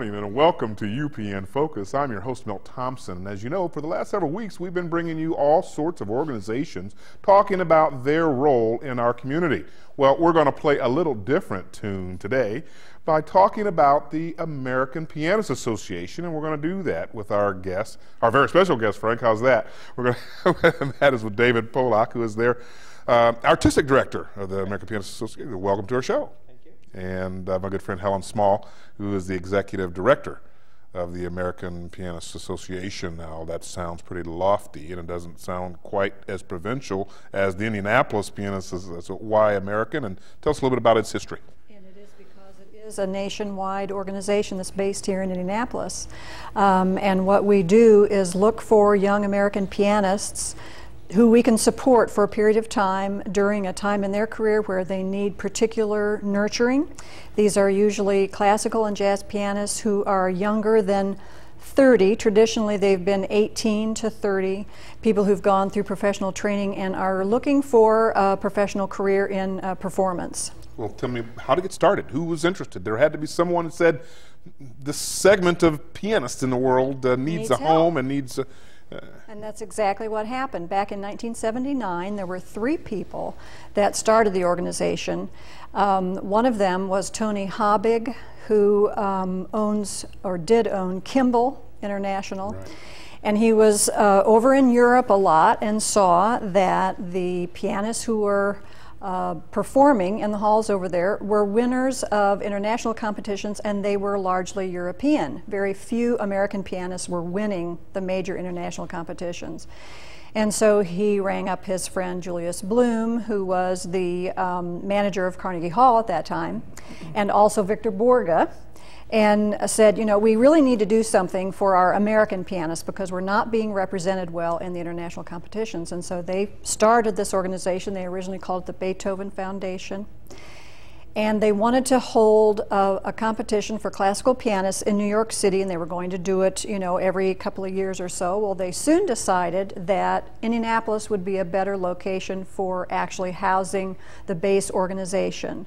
morning and welcome to UPN Focus. I'm your host, Milt Thompson. And as you know, for the last several weeks, we've been bringing you all sorts of organizations talking about their role in our community. Well, we're going to play a little different tune today by talking about the American Pianists Association, and we're going to do that with our guest, our very special guest, Frank. How's that? We're going that is with David Pocock, who is their uh, artistic director of the American Pianists Association. Welcome to our show and uh, my good friend Helen Small, who is the executive director of the American Pianists Association. Now, that sounds pretty lofty, and it doesn't sound quite as provincial as the Indianapolis Pianists. So why American? And tell us a little bit about its history. And it is because it is a nationwide organization that's based here in Indianapolis. Um, and what we do is look for young American pianists who we can support for a period of time during a time in their career where they need particular nurturing. These are usually classical and jazz pianists who are younger than 30. Traditionally, they've been 18 to 30. People who've gone through professional training and are looking for a professional career in uh, performance. Well, tell me how to get started. Who was interested? There had to be someone that said, this segment of pianists in the world uh, needs, needs, a help. home and needs. A, and that's exactly what happened. Back in 1979, there were three people that started the organization. Um, one of them was Tony Habig, who um, owns or did own Kimball International. Right. And he was uh, over in Europe a lot and saw that the pianists who were uh, performing in the halls over there were winners of international competitions and they were largely European. Very few American pianists were winning the major international competitions. And so he rang up his friend Julius Bloom, who was the um, manager of Carnegie Hall at that time, and also Victor Borge, and said, you know, we really need to do something for our American pianists because we're not being represented well in the international competitions. And so they started this organization. They originally called it the Beethoven Foundation. And they wanted to hold a, a, competition for classical pianists in New York City, and they were going to do it, you know, every couple of years or so. Well, they soon decided that Indianapolis would be a better location for actually housing the base organization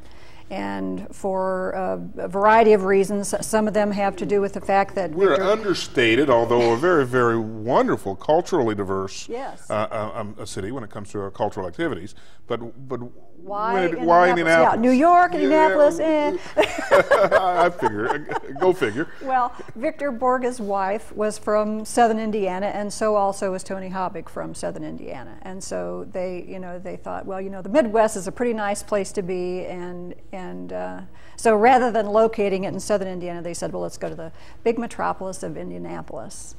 and for a variety of reasons. Some of them have to do with the fact that we're Victor understated, although a very, very wonderful, culturally diverse yes. uh, uh, um, a city when it comes to our cultural activities. But but why, it, why Indianapolis? Yeah, New York, Indianapolis, yeah. eh. I figure. Go figure. Well, Victor Borge's wife was from Southern Indiana, and so also was Tony Habig from Southern Indiana. And so they, you know, they thought, well, you know, the Midwest is a pretty nice place to be, and and uh, so rather than locating it in Southern Indiana, they said, well, let's go to the big metropolis of Indianapolis.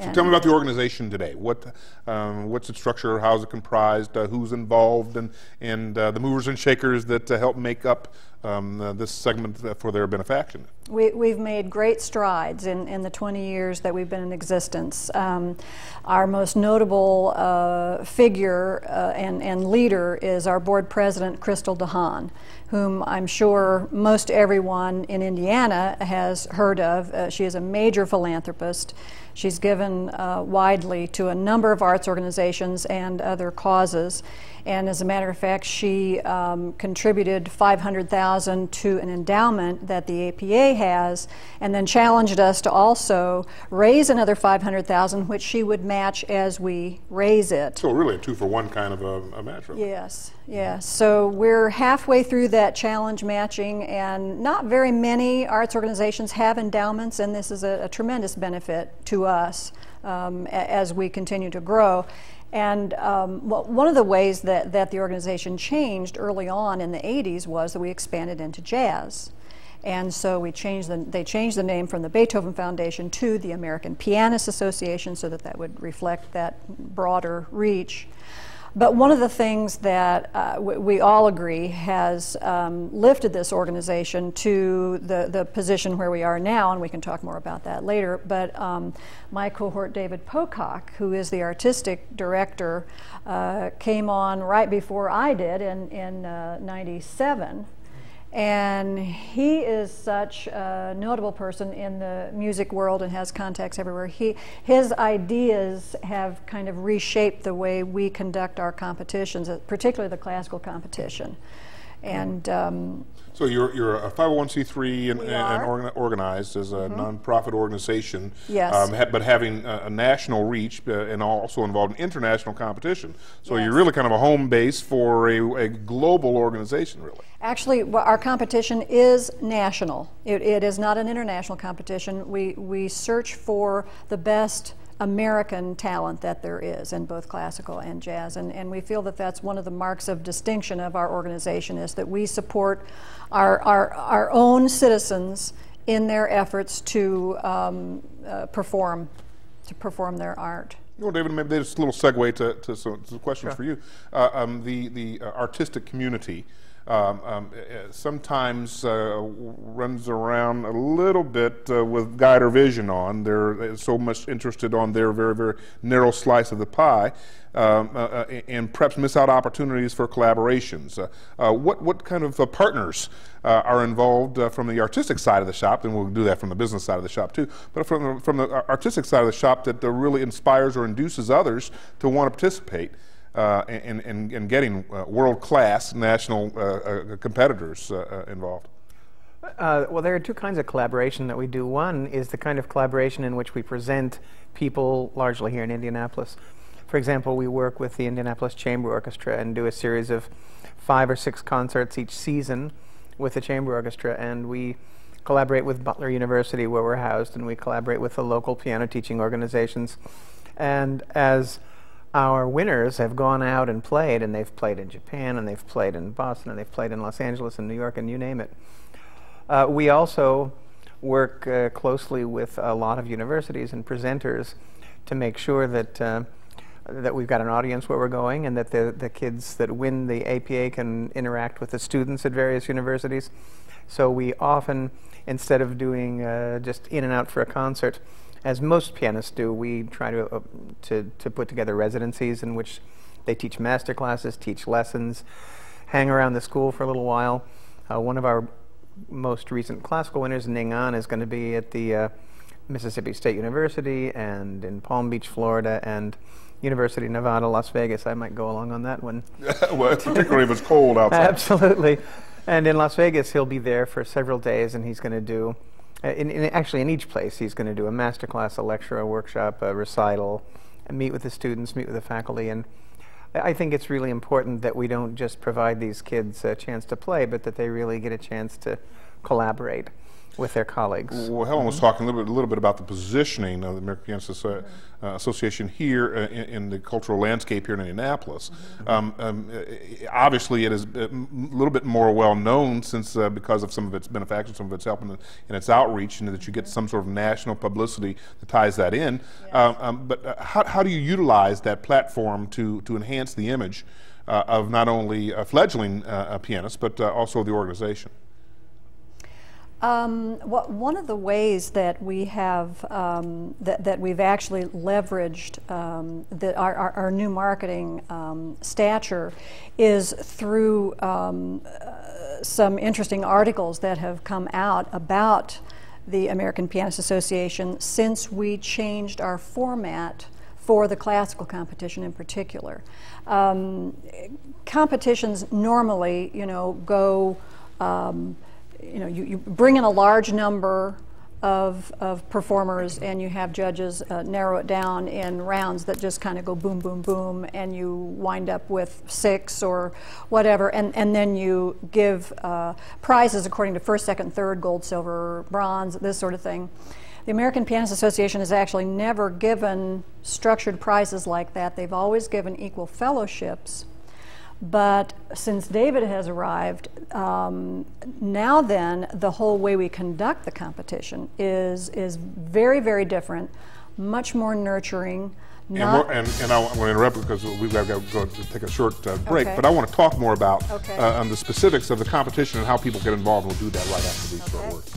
So tell me about the organization today. What, um, what's its structure? How's it comprised? Uh, who's involved? And, and uh, the movers and shakers that uh, help make up um, uh, this segment for their benefaction. We, have made great strides in, in the 20 years that we've been in existence. Um, our most notable uh, figure uh, and, and leader is our board president, Crystal DeHaan, whom I'm sure most everyone in Indiana has heard of. she is a major philanthropist. She's given uh, widely to a number of arts organizations and other causes. And as a matter of fact, she um, contributed 500,000 to an endowment that the APA has, and then challenged us to also raise another 500,000, which she would match as we raise it. So really a two for one kind of a, a match. Really. Yes, yes. So we're halfway through that challenge matching, and not very many arts organizations have endowments, and this is a, a tremendous benefit to us um, as we continue to grow. And um, well, one of the ways that, that the organization changed early on in the 80s was that we expanded into jazz. And so we changed the, they changed the name from the Beethoven Foundation to the American Pianists Association so that that would reflect that broader reach. But one of the things that uh, we all agree has um, lifted this organization to the, the position where we are now, and we can talk more about that later, but um, my cohort David Pocock, who is the artistic director, uh, came on right before I did in, in uh, 97 and he is such a notable person in the music world and has contacts everywhere. He, his ideas have kind of reshaped the way we conduct our competitions, particularly the classical competition. And um, so you're, you're a 501c3 and, and, and organized as a mm-hmm. nonprofit organization. Yes. Um, ha, but having a, a national reach uh, and also involved in international competition. So yes. you're really kind of a home base for a, a global organization, really. Actually, our competition is national. It, it is not an international competition. We, we search for the best American talent that there is in both classical and jazz. And, and we feel that that's one of the marks of distinction of our organization is that we support our, our, our own citizens in their efforts to um, uh, perform, to perform their art. You know, David, maybe just a little segue to, to some, to questions sure. for you. Uh, um, the the uh, artistic community um, um, uh, sometimes uh, runs around a little bit uh, with guide or vision on. They're so much interested on their very, very narrow slice of the pie. Um, uh, uh and perhaps miss out opportunities for collaborations. Uh, what, what kind of partners are involved from the artistic side of the shop, and we'll do that from the business side of the shop too, but from the, from the artistic side of the shop that really inspires or induces others to want to participate? Uh, in, in, in, getting uh, world-class national uh, uh competitors uh, involved? well, there are two kinds of collaboration that we do. One is the kind of collaboration in which we present people largely here in Indianapolis. For example, we work with the Indianapolis Chamber Orchestra and do a series of five or six concerts each season with the Chamber Orchestra, and we collaborate with Butler University where we're housed, and we collaborate with the local piano teaching organizations. And as our winners have gone out and played, and they've played in Japan, and they've played in Boston, and they've played in Los Angeles and New York, and you name it. Uh, we also work uh, closely with a lot of universities and presenters to make sure that uh, that we've got an audience where we're going, and that the the kids that win the APA can interact with the students at various universities. So we often, instead of doing uh, just in and out for a concert, as most pianists do, we try to, uh, to, to put together residencies in which they teach master classes, teach lessons, hang around the school for a little while. Uh, one of our most recent classical winners, Ning An, is going to be at the uh, Mississippi State University and in Palm Beach, Florida, and University of Nevada, Las Vegas. I might go along on that one. well, particularly if it's cold outside. Absolutely. And in Las Vegas, he'll be there for several days, and he's going to do Uh, in, in, actually, in each place, he's going to do a master class, a lecture, a workshop, a recital, meet with the students, meet with the faculty. And I think it's really important that we don't just provide these kids a chance to play, but that they really get a chance to collaborate with their colleagues. Well, Helen was mm-hmm. talking a little bit, a little bit about the positioning of the American Pianist uh, Association here uh, in, in, the cultural landscape here in Indianapolis. Mm-hmm. Um, um, obviously, it is a little bit more well known since uh, because of some of its benefactors, some of its help in, in, its outreach, and that you get some sort of national publicity that ties that in. Yes. Um, um but uh, how, how do you utilize that platform to, to enhance the image uh, of not only a fledgling pianists, but also the organization? Um, what, one of the ways that we have um, that, that we've actually leveraged um, the, our, our, our, new marketing um, stature is through um, uh, some interesting articles that have come out about the American Pianist Association since we changed our format for the classical competition in particular. Um, competitions normally, you know, go you know, you, you bring in a large number of, of performers and you have judges uh, narrow it down in rounds that just kind of go boom, boom, boom, and you wind up with six or whatever, and, and then you give uh, prizes according to first, second, third, gold, silver, bronze, this sort of thing. The American Pianist Association has actually never given structured prizes like that. They've always given equal fellowships but since David has arrived, um, now then the whole way we conduct the competition is is very very different, much more nurturing. And, and, and, I want to interrupt because we've got to go take a short uh, break, okay. but I want to talk more about okay. uh, um, the specifics of the competition and how people get involved. We'll do that right after these okay. short words.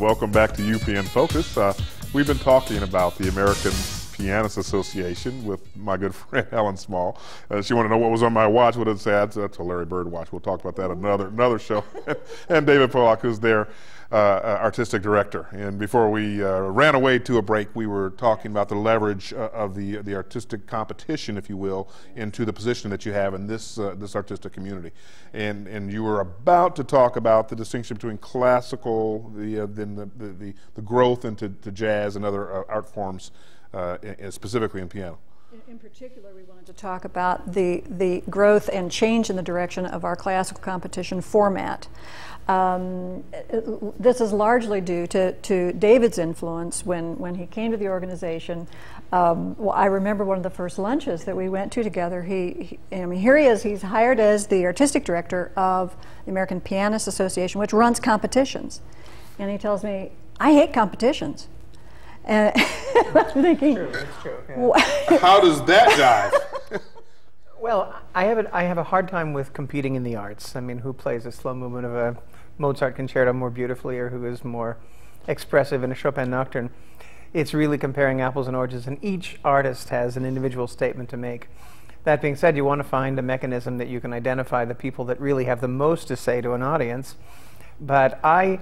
Welcome back to UPN Focus. Uh, we've been talking about the American Pianist Association with my good friend Helen Small. Uh, she wanted to know what was on my watch, what it said. That's a Larry Bird watch. We'll talk about that another another show. and David Pocock, who's there uh, artistic director. And before we uh, ran away to a break, we were talking about the leverage uh, of the the artistic competition, if you will, into the position that you have in this uh, this artistic community. And and you were about to talk about the distinction between classical, the then the, the, the, the growth into jazz and other art forms, specifically in piano. In, particular, we wanted to talk about the, the growth and change in the direction of our classical competition format. Um, this is largely due to, to David's influence when, when he came to the organization. Um, well, I remember one of the first lunches that we went to together. He, he, I mean, here he is. He's hired as the artistic director of the American Pianists Association, which runs competitions. And he tells me, I hate competitions. And I'm thinking, true, true, yeah. how does that jive? well, I have, a, I have a hard time with competing in the arts. I mean, who plays a slow movement of a Mozart concerto more beautifully or who is more expressive in a Chopin nocturne? It's really comparing apples and oranges, and each artist has an individual statement to make. That being said, you want to find a mechanism that you can identify the people that really have the most to say to an audience. But I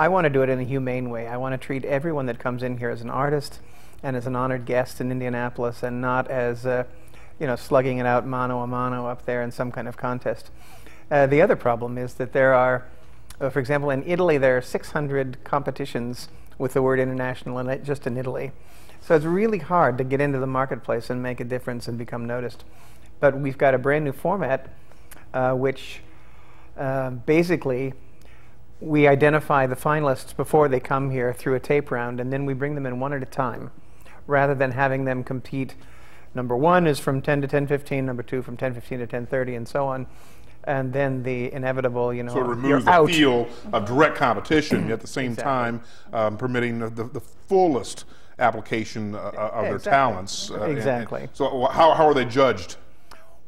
I want to do it in a humane way. I want to treat everyone that comes in here as an artist and as an honored guest in Indianapolis and not as, uh, you know, slugging it out mano a mano up there in some kind of contest. Uh, the other problem is that there are, uh, for example, in Italy, there are 600 competitions with the word international in it, just in Italy. So it's really hard to get into the marketplace and make a difference and become noticed. But we've got a brand new format uh, which uh, basically we identify the finalists before they come here through a tape round, and then we bring them in one at a time, rather than having them compete. Number one is from 10 to 10:15, number two from 10:15 to 10:30, and so on. And then the inevitable, you know, so it removes the out. feel of direct competition, at the same exactly. time um, permitting the, the, the, fullest application uh, of their talents. Uh, exactly. And, and so how, how are they judged?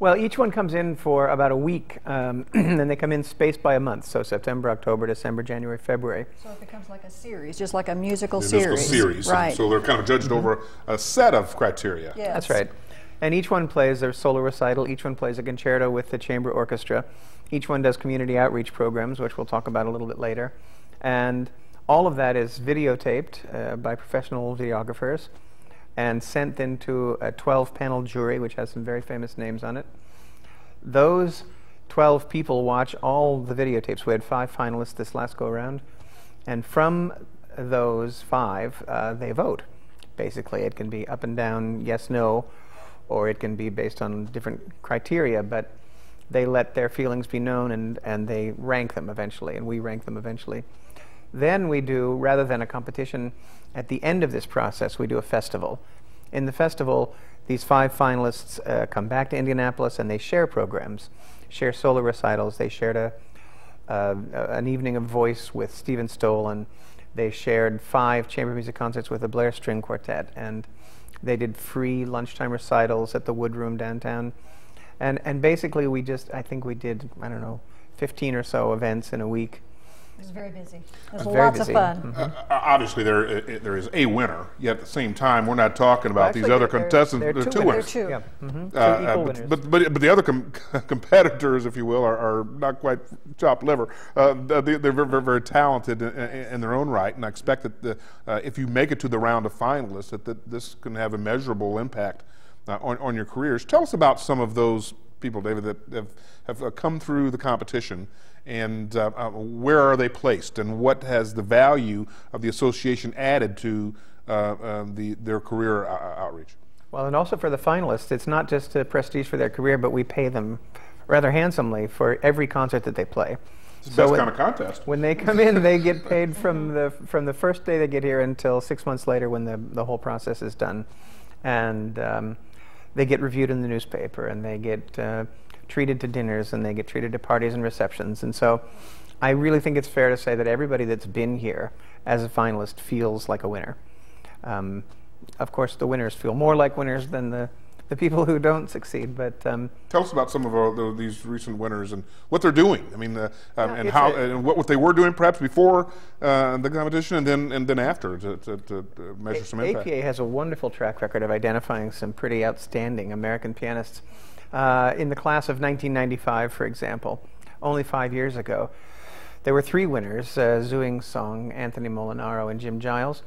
Well, each one comes in for about a week, um, and then they come in spaced by a month. So September, October, December, January, February. So it becomes like a series, just like a musical a series. Musical series, right? So they're kind of judged mm -hmm. over a set of criteria. Yes. That's right. And each one plays their solo recital. Each one plays a concerto with the chamber orchestra. Each one does community outreach programs, which we'll talk about a little bit later. And all of that is videotaped uh, by professional videographers and sent into a 12 panel jury, which has some very famous names on it. Those 12 people watch all the videotapes. We had five finalists this last go around. And from those five, uh, they vote. Basically, it can be up and down, yes, no, or it can be based on different criteria, but they let their feelings be known and, and they rank them eventually, and we rank them eventually. Then we do, rather than a competition, at the end of this process, we do a festival. In the festival, these five finalists uh, come back to Indianapolis and they share programs, share solo recitals. They shared a, uh, an evening of voice with Stephen Stoll, and they shared five chamber music concerts with the Blair String Quartet, and they did free lunchtime recitals at the Wood Room downtown. And, and basically, we just, I think we did, I don't know, 15 or so events in a week it was very busy. It was lots busy. of fun. Mm -hmm. uh, obviously, there uh, there is a winner. Yet at the same time, we're not talking about well, these other contestants. There are two, two winners. Two. Yeah. Mm -hmm. two equal winners. But, but but the other com competitors, if you will, are, are not quite chopped liver. they, are very, very, very talented in, in, their own right, and I expect that the, if you make it to the round of finalists, that, that this can have a measurable impact on on your careers. Tell us about some of those people, David, that have, have come through the competition and uh, uh, where are they placed and what has the value of the association added to uh, um, the, their career uh, outreach? Well, and also for the finalists, it's not just a prestige for their career, but we pay them rather handsomely for every concert that they play. It's the so best when, kind of contest. When they come in, they get paid from the from the first day they get here until six months later when the the whole process is done, and um, they get reviewed in the newspaper and they get uh, treated to dinners and they get treated to parties and receptions. And so I really think it's fair to say that everybody that's been here as a finalist feels like a winner. Um, of course, the winners feel more like winners than the the people who don't succeed. But um, tell us about some of our, the, these recent winners and what they're doing. I mean, uh, um, and how a, and what, what they were doing perhaps before uh, the competition and then and then after to, to, to measure a, some impact. APA has a wonderful track record of identifying some pretty outstanding American pianists. Uh, in the class of 1995, for example, only five years ago, There were three winners uh, Zhuing Song, Anthony Molinaro, and Jim Giles.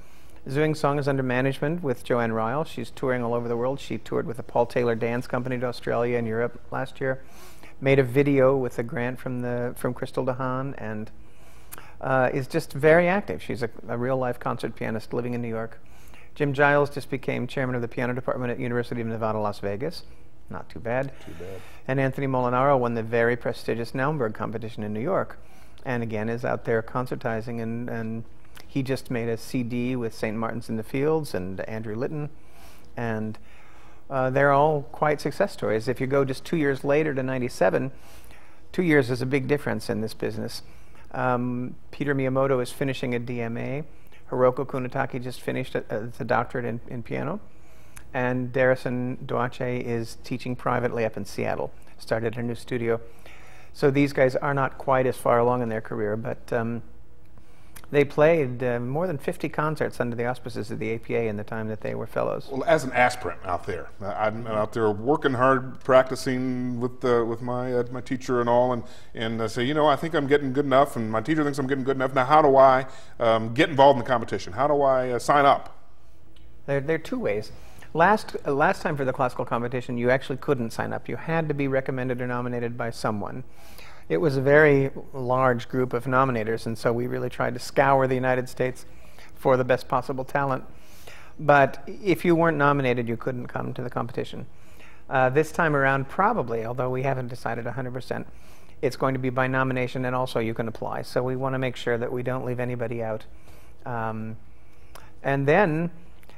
Zhuing Song is under management with Joanne Rile. She's touring all over the world. She toured with the Paul Taylor Dance Company to Australia and Europe last year. Made a video with a grant from the from Crystal DeHaan and uh, is just very active. She's a, a real life concert pianist living in New York. Jim Giles just became chairman of the piano department at University of Nevada, Las Vegas. Not too bad. Too bad. And Anthony Molinaro won the very prestigious Naumburg competition in New York, and again is out there concertizing. And, and he just made a CD with St. Martin's in the Fields and Andrew Litton, and uh, they're all quite success stories. If you go just two years later to '97, two years is a big difference in this business. Um, Peter Miyamoto is finishing a DMA. Hiroko Kunitake just finished a, a, doctorate in, in, piano. And Darison Duache is teaching privately up in Seattle, started a new studio. So these guys are not quite as far along in their career, but um, they played uh, more than 50 concerts under the auspices of the APA in the time that they were fellows. Well, as an aspirant out there, I'm out there working hard, practicing with uh, with my uh, my teacher and all, and and I say, you know, I think I'm getting good enough, and my teacher thinks I'm getting good enough. Now, how do I um, get involved in the competition? How do I uh, sign up? There, there are two ways. Last, uh, last time for the classical competition, you actually couldn't sign up. You had to be recommended or nominated by someone it was a very large group of nominators, and so we really tried to scour the United States for the best possible talent. But if you weren't nominated, you couldn't come to the competition. Uh, this time around, probably, although we haven't decided 100%, it's going to be by nomination and also you can apply. So we want to make sure that we don't leave anybody out. Um, and then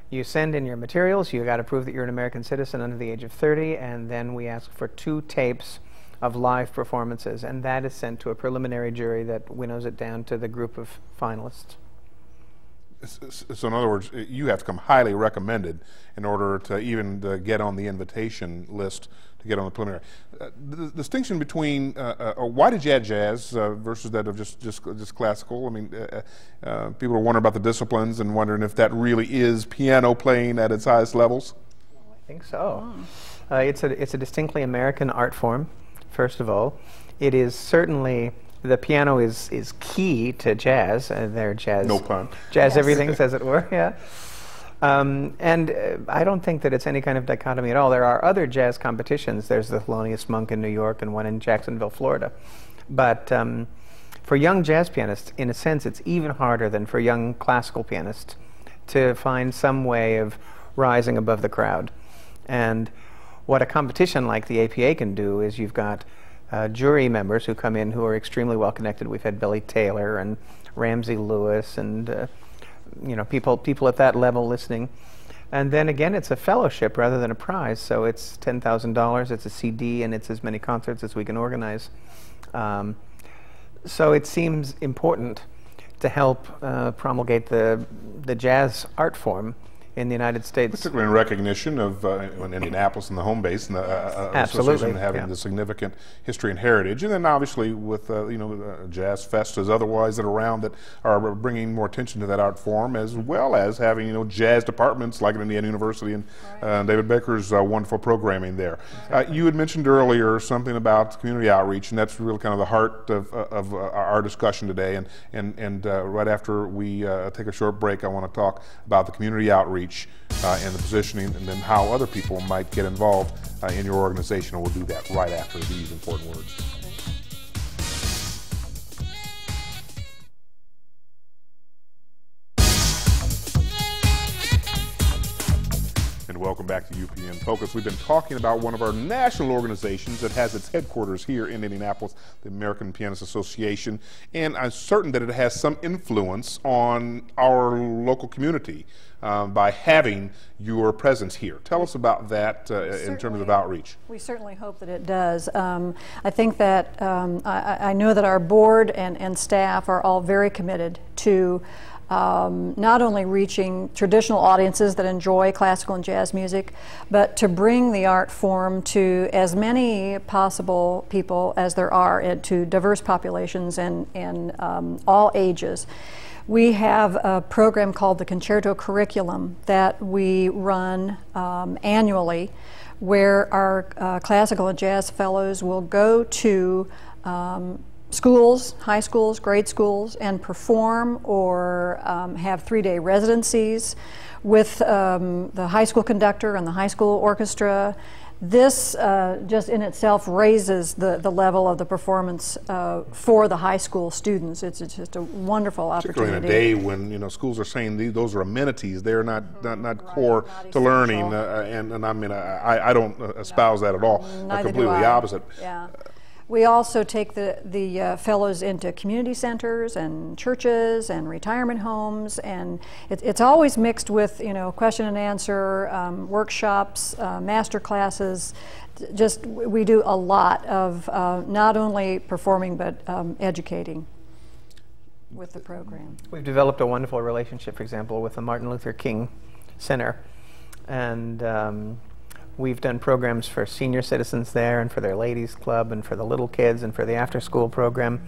you send in your materials, you got to prove that you're an American citizen under the age of 30, and then we ask for two tapes of live performances, and that is sent to a preliminary jury that winnows it down to the group of finalists. So, in other words, you have to come highly recommended in order to even to get on the invitation list to get on the preliminary. Uh, the distinction between uh, uh, why did you add jazz uh, versus that of just just just classical? I mean, uh, uh, people are wondering about the disciplines and wondering if that really is piano playing at its highest levels. Well, I think so. Oh. it's a it's a distinctly American art form first of all. It is certainly the piano is is key to jazz. Uh, their jazz, no pun, jazz yes. everything, as it were. Yeah. Um, and uh, I don't think that it's any kind of dichotomy at all. There are other jazz competitions. There's the Thelonious Monk in New York and one in Jacksonville, Florida. But um, for young jazz pianists, in a sense, it's even harder than for young classical pianists to find some way of rising above the crowd. And what a competition like the APA can do is you've got uh, jury members who come in who are extremely well connected. We've had Billy Taylor and Ramsey Lewis and uh, you know people people at that level listening. And then again, it's a fellowship rather than a prize. So it's ten thousand dollars. It's a CD, and it's as many concerts as we can organize. Um, so it seems important to help uh, promulgate the the jazz art form in the United States. Particularly in recognition of uh, in Indianapolis and the home base and the uh, uh association having yeah. the significant history and heritage, and then obviously with uh, you know uh, jazz festas otherwise that are around that are bringing more attention to that art form, as well as having you know jazz departments like at Indiana University and uh, David Baker's wonderful programming there. Exactly. you had mentioned earlier something about community outreach, and that's really kind of the heart of, of our discussion today. And and and right after we take a short break, I want to talk about the community outreach outreach uh, and the positioning, and then how other people might get involved uh, in your organization. And we'll do that right after these important words. Welcome back to UPN Focus. We've been talking about one of our national organizations that has its headquarters here in Indianapolis, the American Pianist Association, and I'm certain that it has some influence on our local community um, by having your presence here. Tell us about that uh, in terms of outreach. We certainly hope that it does. Um, I think that um, I, I, know that our board and, and staff are all very committed to um, not only reaching traditional audiences that enjoy classical and jazz music, but to bring the art form to as many possible people as there are, and to diverse populations and, and um, all ages. We have a program called the Concerto Curriculum that we run um, annually where our uh, classical and jazz fellows will go to um, schools, high schools, grade schools, and perform or um, have three day residencies with um, the high school conductor and the high school orchestra. This uh, just in itself raises the, the level of the performance uh, for the high school students. It's, it's just a wonderful Particularly opportunity. in a day when you know schools are saying these, those are amenities, they're not not, not core not to learning, uh, and, and I mean I, I don't uh, espouse that at all. Neither do completely I. opposite. Yeah. We also take the, the uh, fellows into community centers and churches and retirement homes, and it, it's always mixed with, you know, question and answer, um, workshops, uh, master classes. Just, we do a lot of uh, not only performing but um, educating with the program. We've developed a wonderful relationship, for example, with the Martin Luther King Center. And um, we've done programs for senior citizens there and for their ladies' club and for the little kids and for the after school program.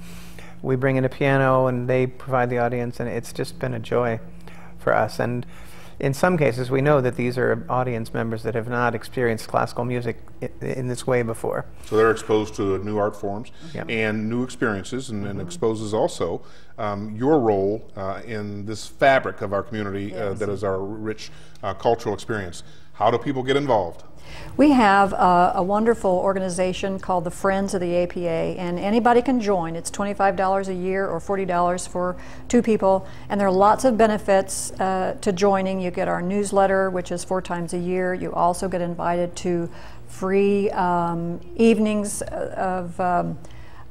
We bring in a piano and they provide the audience, and it's just been a joy for us. And in some cases, we know that these are audience members that have not experienced classical music in this way before. So they're exposed to new art forms Yeah. and new experiences, and, and exposes also um, your role uh, in this fabric of our community uh, that is our rich uh, cultural experience. How do people get involved? We have a, a wonderful organization called the Friends of the APA, and anybody can join. It's $25 a year or $40 for two people, and there are lots of benefits uh, to joining. You get our newsletter, which is four times a year. You also get invited to free um, evenings of um,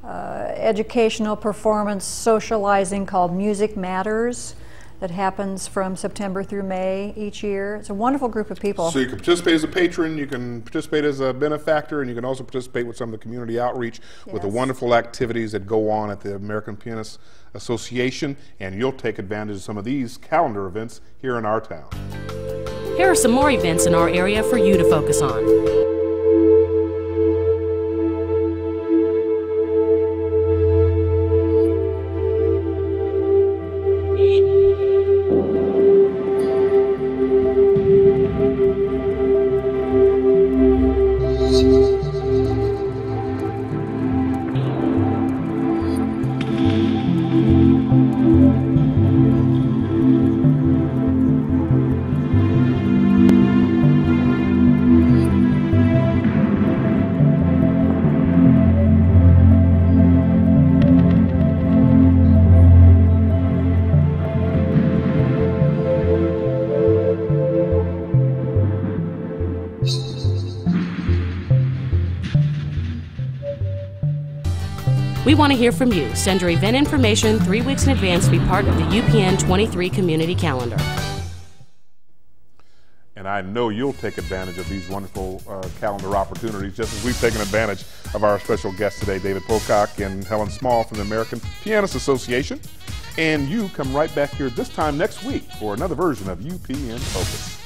uh, educational performance socializing called Music Matters that happens from September through May each year. It's a wonderful group of people. So you can participate as a patron, you can participate as a benefactor, and you can also participate with some of the community outreach with the wonderful activities that go on at the American Pianists Association, and you'll take advantage of some of these calendar events here in our town. Here are some more events in our area for you to focus on. Want to hear from you. Send your event information three weeks in advance to be part of the UPN 23 community calendar. And I know you'll take advantage of these wonderful uh, calendar opportunities, just as we've taken advantage of our special guests today, David Pocock and Helen Small from the American Pianist Association. And you come right back here this time next week for another version of UPN Focus.